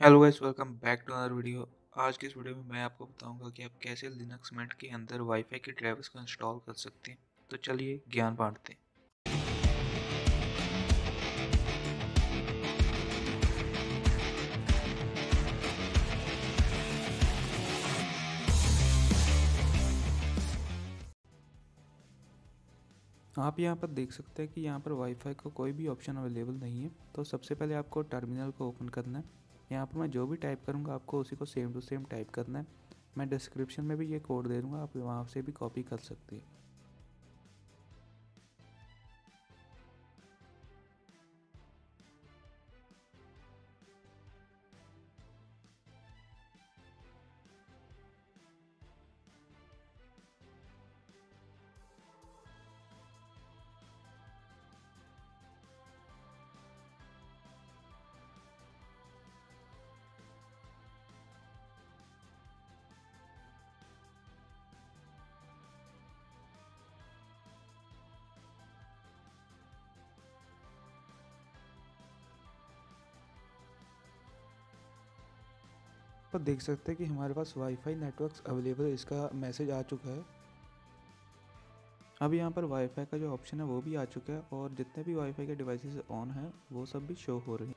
Hello guys welcome back to another video आज की इस वीडियो में मैं आपको बताऊँगा कि आप कैसे लिनक्स मेंट के अंदर वाईफाई के ड्राइवर्स को इंस्टॉल कर सकते हैं। तो चलिए ज्ञान बांटते हैं। आप यहाँ पर देख सकते हैं कि यहाँ पर वाईफाई का को कोई भी ऑप्शन अवेलेबल नहीं है। तो सबसे पहले आपको टर्मिनल को ओपन करना है। यहाँ पर मैं जो भी टाइप करूँगा, आपको उसी को सेम टू सेम टाइप करना है। मैं डिस्क्रिप्शन में भी ये कोड दे दूँगा, आप वहाँ से भी कॉपी कर सकते हैं। पर देख सकते हैं कि हमारे पास वाईफाई नेटवर्क्स अवेलेबल है। इसका मैसेज आ चुका है। अब यहाँ पर वाईफाई का जो ऑप्शन है, वो भी आ चुका है और जितने भी वाईफाई के डिवाइसेस ऑन हैं, वो सब भी शो हो रही हैं।